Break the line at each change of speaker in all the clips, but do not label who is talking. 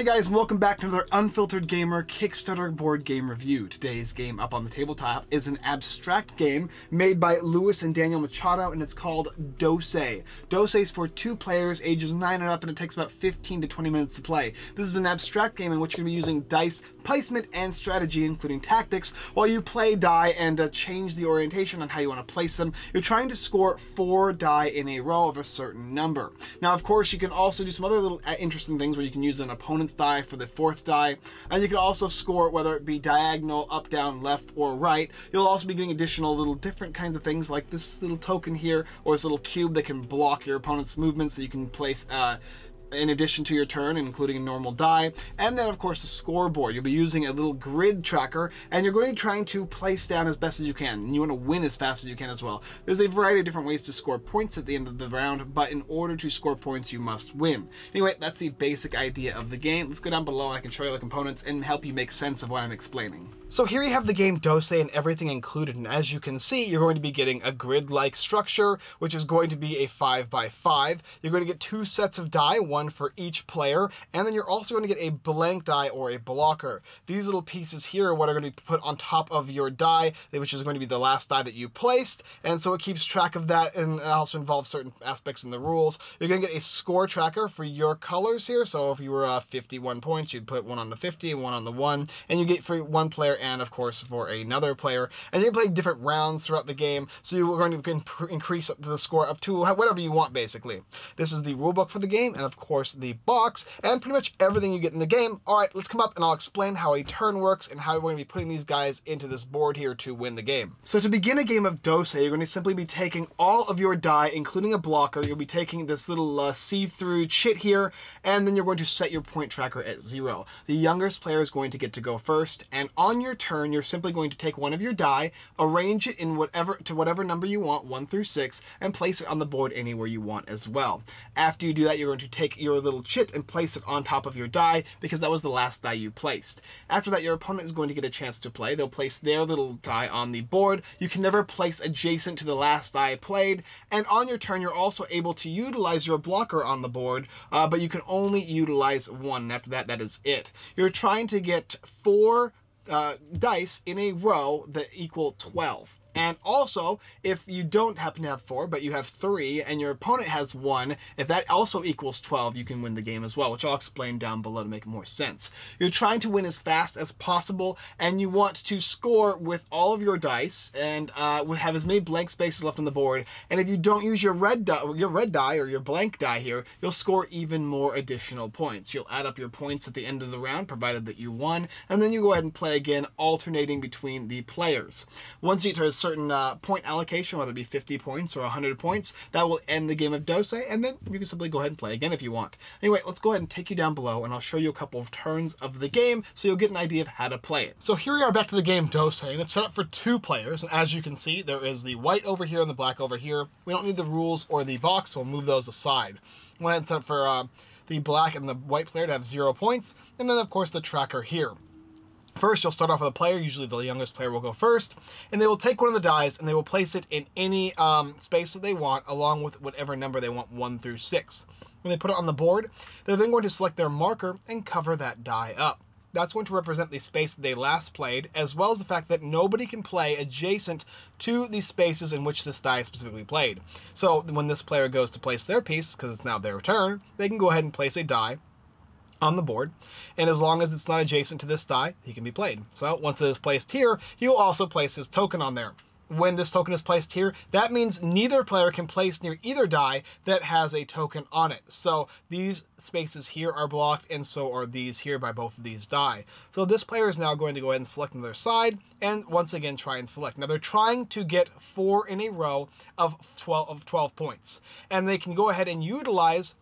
Hey guys, and welcome back to another Unfiltered Gamer Kickstarter board game review. Today's game up on the tabletop is an abstract game made by Lewis and Daniel Machado, and it's called DOCE. DOCE is for two players, ages 9 and up, and it takes about 15 to 20 minutes to play. This is an abstract game in which you're going to be using dice, placement, and strategy, including tactics, while you play die and uh, change the orientation on how you want to place them. You're trying to score four die in a row of a certain number. Now, of course, you can also do some other little uh, interesting things where you can use an opponent opponent's die for the fourth die. And you can also score whether it be diagonal, up, down, left, or right. You'll also be getting additional little different kinds of things like this little token here or this little cube that can block your opponent's movements that you can place uh, in addition to your turn, including a normal die. And then, of course, the scoreboard. You'll be using a little grid tracker, and you're going to be trying to place down as best as you can. And you want to win as fast as you can as well. There's a variety of different ways to score points at the end of the round, but in order to score points, you must win. Anyway, that's the basic idea of the game. Let's go down below and I can show you the components and help you make sense of what I'm explaining. So here you have the game DOCE and everything included, and as you can see, you're going to be getting a grid-like structure, which is going to be a 5 by 5 You're going to get two sets of die, one one for each player, and then you're also going to get a blank die or a blocker. These little pieces here are what are going to be put on top of your die, which is going to be the last die that you placed, and so it keeps track of that and it also involves certain aspects in the rules. You're going to get a score tracker for your colors here, so if you were uh, 51 points, you'd put one on the 50 and one on the 1, and you get for one player and, of course, for another player. And you play different rounds throughout the game, so you're going to increase the score up to whatever you want, basically. This is the rulebook for the game, and of course, course, the box, and pretty much everything you get in the game. All right, let's come up and I'll explain how a turn works and how we're going to be putting these guys into this board here to win the game. So to begin a game of DOCE, you're going to simply be taking all of your die, including a blocker. You'll be taking this little uh, see-through chit here, and then you're going to set your point tracker at zero. The youngest player is going to get to go first, and on your turn, you're simply going to take one of your die, arrange it in whatever to whatever number you want, one through six, and place it on the board anywhere you want as well. After you do that, you're going to take your little chit and place it on top of your die because that was the last die you placed. After that, your opponent is going to get a chance to play. They'll place their little die on the board. You can never place adjacent to the last die played. And on your turn, you're also able to utilize your blocker on the board, uh, but you can only utilize one. And after that, that is it. You're trying to get four uh, dice in a row that equal 12. And also, if you don't happen to have four, but you have three, and your opponent has one, if that also equals 12, you can win the game as well, which I'll explain down below to make more sense. You're trying to win as fast as possible, and you want to score with all of your dice, and uh, have as many blank spaces left on the board. And if you don't use your red die, your red die or your blank die here, you'll score even more additional points. You'll add up your points at the end of the round, provided that you won, and then you go ahead and play again, alternating between the players. Once you get certain uh, point allocation, whether it be 50 points or 100 points, that will end the game of DOCE, and then you can simply go ahead and play again if you want. Anyway, let's go ahead and take you down below, and I'll show you a couple of turns of the game, so you'll get an idea of how to play it. So here we are back to the game DOCE, and it's set up for two players, and as you can see, there is the white over here and the black over here. We don't need the rules or the box, so we'll move those aside. We'll ahead and set up for uh, the black and the white player to have zero points, and then of course the tracker here. First, you'll start off with a player, usually the youngest player will go first, and they will take one of the dies and they will place it in any um, space that they want, along with whatever number they want, 1 through 6. When they put it on the board, they're then going to select their marker and cover that die up. That's going to represent the space they last played, as well as the fact that nobody can play adjacent to the spaces in which this die is specifically played. So when this player goes to place their piece, because it's now their turn, they can go ahead and place a die on the board, and as long as it's not adjacent to this die, he can be played. So once it is placed here, he will also place his token on there. When this token is placed here, that means neither player can place near either die that has a token on it. So these spaces here are blocked, and so are these here by both of these die. So this player is now going to go ahead and select another side, and once again try and select. Now they're trying to get four in a row of 12, of 12 points, and they can go ahead and utilize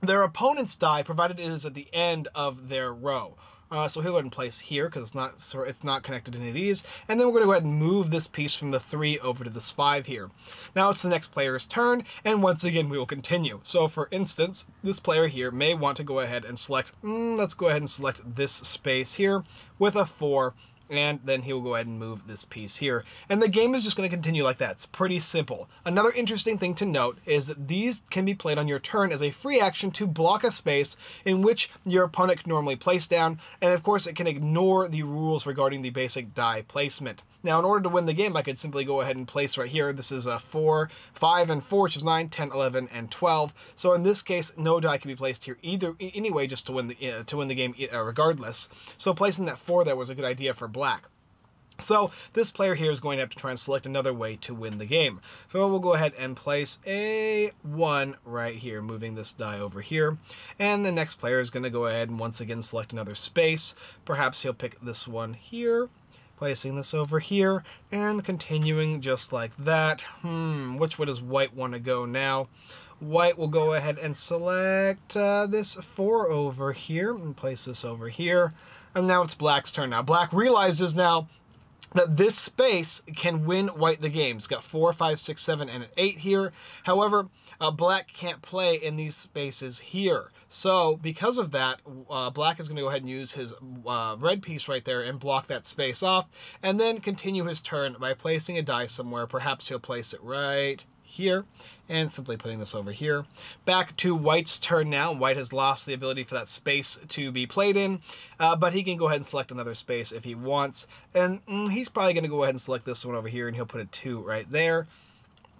their opponent's die, provided it is at the end of their row. Uh, so he'll go ahead and place here because it's not so it's not connected to any of these. And then we're going to go ahead and move this piece from the 3 over to this 5 here. Now it's the next player's turn, and once again we will continue. So for instance, this player here may want to go ahead and select, mm, let's go ahead and select this space here with a 4 and then he will go ahead and move this piece here. And the game is just going to continue like that. It's pretty simple. Another interesting thing to note is that these can be played on your turn as a free action to block a space in which your opponent normally place down, and of course it can ignore the rules regarding the basic die placement. Now, in order to win the game, I could simply go ahead and place right here. This is a 4, 5, and 4, which is 9, 10, 11, and 12. So in this case, no die can be placed here either anyway, just to win the uh, to win the game uh, regardless. So placing that 4 there was a good idea for black. So this player here is going to have to try and select another way to win the game. So we'll go ahead and place a 1 right here, moving this die over here. And the next player is going to go ahead and once again select another space. Perhaps he'll pick this one here placing this over here and continuing just like that. Hmm, which way does white want to go now? White will go ahead and select uh, this 4 over here and place this over here. And now it's black's turn. Now black realizes now that this space can win white the game. It's got 4, 5, 6, 7, and an 8 here. However, uh, black can't play in these spaces here. So because of that, uh, black is going to go ahead and use his uh, red piece right there and block that space off, and then continue his turn by placing a die somewhere. Perhaps he'll place it right here and simply putting this over here. Back to White's turn now. White has lost the ability for that space to be played in, uh, but he can go ahead and select another space if he wants. And mm, he's probably going to go ahead and select this one over here, and he'll put a 2 right there.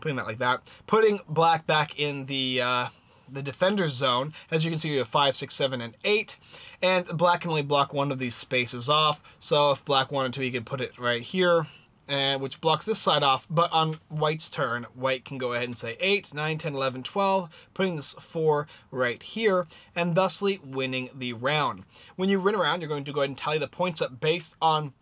Putting that like that. Putting black back in the... Uh, the defender's zone. As you can see, we have five, six, seven, and 8. And black can only block one of these spaces off. So if black wanted to, he could put it right here, and which blocks this side off. But on white's turn, white can go ahead and say 8, 9, 10, 11, 12, putting this 4 right here, and thusly winning the round. When you run around, you're going to go ahead and tally the points up based on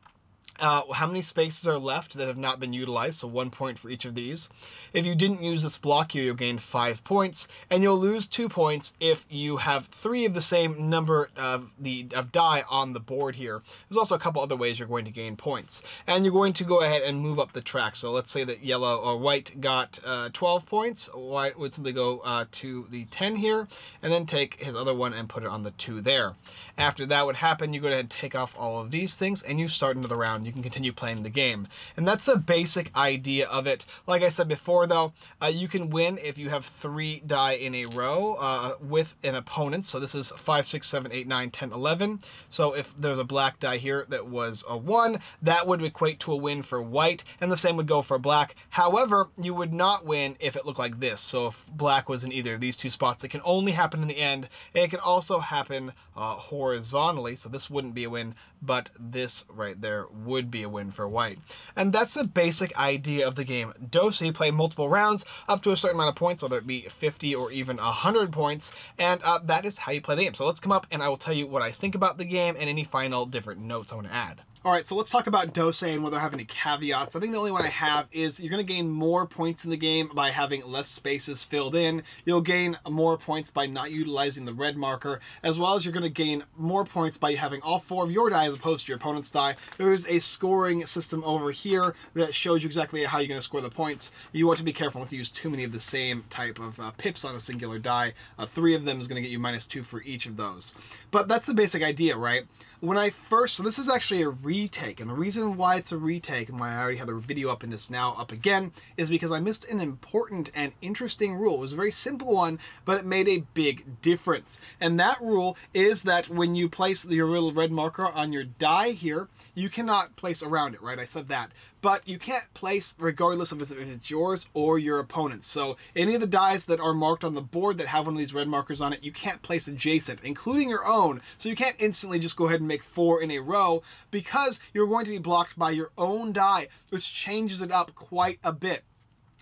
uh, how many spaces are left that have not been utilized, so one point for each of these. If you didn't use this block here, you'll gain five points, and you'll lose two points if you have three of the same number of the of die on the board here. There's also a couple other ways you're going to gain points. And you're going to go ahead and move up the track. So let's say that yellow or white got uh, 12 points. White would simply go uh, to the 10 here, and then take his other one and put it on the 2 there. After that would happen, you go ahead and take off all of these things, and you start another round. You can continue playing the game. And that's the basic idea of it. Like I said before, though, uh, you can win if you have three die in a row uh, with an opponent. So this is 5, 6, 7, 8, 9, 10, 11. So if there's a black die here that was a 1, that would equate to a win for white, and the same would go for black. However, you would not win if it looked like this. So if black was in either of these two spots, it can only happen in the end, it can also happen uh, horizontally, so this wouldn't be a win, but this right there would be a win for white. And that's the basic idea of the game. DOCE, you play multiple rounds up to a certain amount of points, whether it be 50 or even 100 points, and uh, that is how you play the game. So let's come up and I will tell you what I think about the game and any final different notes I want to add. All right, so let's talk about DOCE and whether I have any caveats. I think the only one I have is you're going to gain more points in the game by having less spaces filled in. You'll gain more points by not utilizing the red marker, as well as you're going to gain more points by having all four of your die as opposed to your opponent's die. There's a scoring system over here that shows you exactly how you're going to score the points. You want to be careful not to use too many of the same type of uh, pips on a singular die. Uh, three of them is going to get you minus two for each of those. But that's the basic idea, right? when I first, so this is actually a retake, and the reason why it's a retake and why I already have the video up and it's now up again is because I missed an important and interesting rule. It was a very simple one, but it made a big difference. And that rule is that when you place your little red marker on your die here, you cannot place around it, right? I said that but you can't place regardless of if it's yours or your opponent's. So any of the dies that are marked on the board that have one of these red markers on it, you can't place adjacent, including your own. So you can't instantly just go ahead and make four in a row because you're going to be blocked by your own die, which changes it up quite a bit.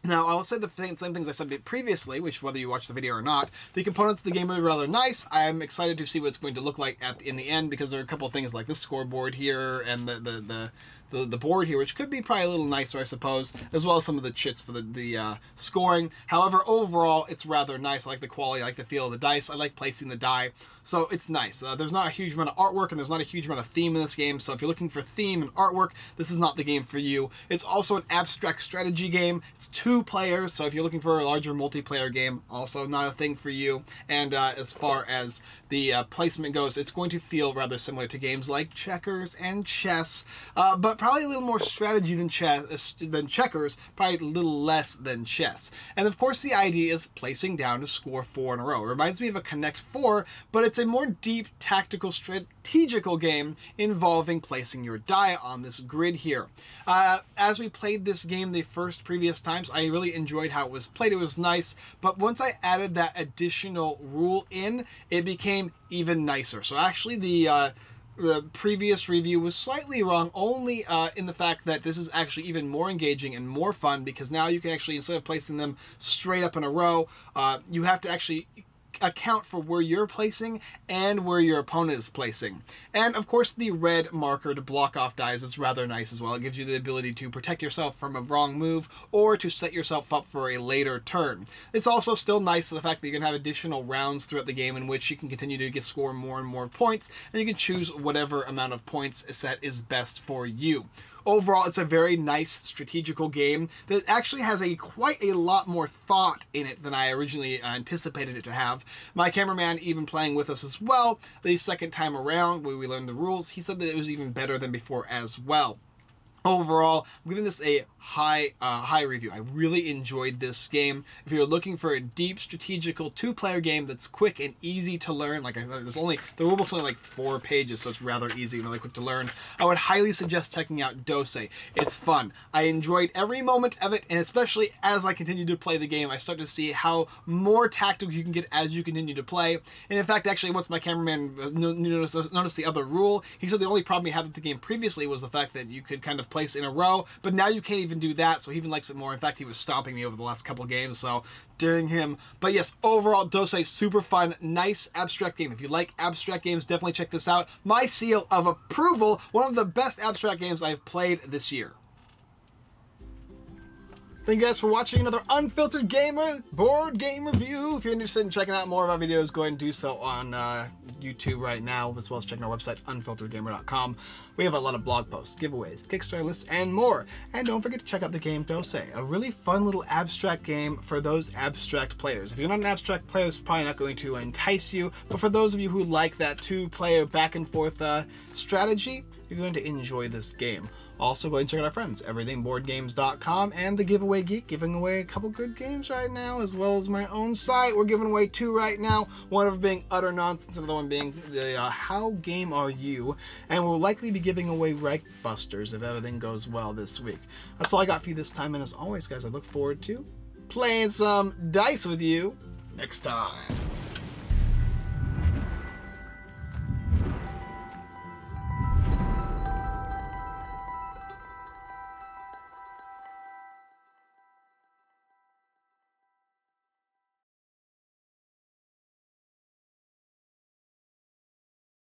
Now, I'll say the same things I said previously, which whether you watch the video or not, the components of the game are rather nice. I'm excited to see what it's going to look like at in the end because there are a couple of things like the scoreboard here and the, the, the the, the board here, which could be probably a little nicer, I suppose, as well as some of the chits for the, the uh, scoring. However, overall, it's rather nice. I like the quality, I like the feel of the dice, I like placing the die. So it's nice. Uh, there's not a huge amount of artwork and there's not a huge amount of theme in this game. So if you're looking for theme and artwork, this is not the game for you. It's also an abstract strategy game. It's two players. So if you're looking for a larger multiplayer game, also not a thing for you. And uh, as far as the uh, placement goes, it's going to feel rather similar to games like checkers and chess, uh, but probably a little more strategy than chess than checkers, probably a little less than chess. And of course, the idea is placing down to score four in a row. It reminds me of a Connect Four, but it's a more deep tactical strategical game involving placing your die on this grid here. Uh, as we played this game the first previous times, I really enjoyed how it was played. It was nice, but once I added that additional rule in, it became even nicer. So actually the uh, the previous review was slightly wrong only uh, in the fact that this is actually even more engaging and more fun because now you can actually instead of placing them straight up in a row uh, you have to actually account for where you're placing and where your opponent is placing. And of course the red marker to block off dies is rather nice as well. It gives you the ability to protect yourself from a wrong move or to set yourself up for a later turn. It's also still nice the fact that you can have additional rounds throughout the game in which you can continue to get score more and more points and you can choose whatever amount of points set is best for you. Overall, it's a very nice strategical game that actually has a quite a lot more thought in it than I originally uh, anticipated it to have. My cameraman even playing with us as well, the second time around when we learned the rules, he said that it was even better than before as well. Overall, I'm giving this a high uh, high review. I really enjoyed this game. If you're looking for a deep strategical two-player game that's quick and easy to learn, like there's only the rulebook's only like four pages, so it's rather easy and really quick to learn. I would highly suggest checking out DOCE. It's fun. I enjoyed every moment of it, and especially as I continue to play the game, I start to see how more tactical you can get as you continue to play. And in fact, actually, once my cameraman noticed, noticed the other rule, he said the only problem he had with the game previously was the fact that you could kind of place in a row, but now you can't even do that, so he even likes it more. In fact, he was stomping me over the last couple games, so during him. But yes, overall, DOCE, super fun, nice abstract game. If you like abstract games, definitely check this out. My seal of approval, one of the best abstract games I've played this year. Thank you guys for watching another Unfiltered Gamer board game review. If you're interested in checking out more of our videos, go ahead and do so on uh, YouTube right now, as well as checking our website, unfilteredgamer.com. We have a lot of blog posts, giveaways, Kickstarter lists, and more. And don't forget to check out the game DOCE, a really fun little abstract game for those abstract players. If you're not an abstract player, it's probably not going to entice you, but for those of you who like that two-player back-and-forth uh, strategy, you're going to enjoy this game. Also, go and check out our friends, everythingboardgames.com and The Giveaway Geek, giving away a couple good games right now, as well as my own site. We're giving away two right now, one of them being Utter Nonsense, and the other one being the uh, How Game Are You? And we'll likely be giving away Rank Busters if everything goes well this week. That's all I got for you this time, and as always, guys, I look forward to playing some dice with you next time.